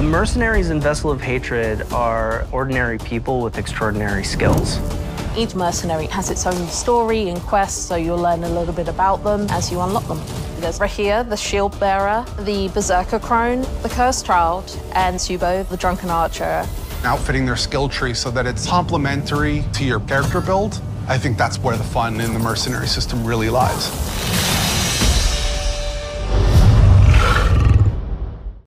The mercenaries in Vessel of Hatred are ordinary people with extraordinary skills. Each mercenary has its own story and quest, so you'll learn a little bit about them as you unlock them. There's Raheir, the shield bearer, the Berserker Crone, the Cursed Child, and Subo, the Drunken Archer. Outfitting their skill tree so that it's complementary to your character build, I think that's where the fun in the mercenary system really lies.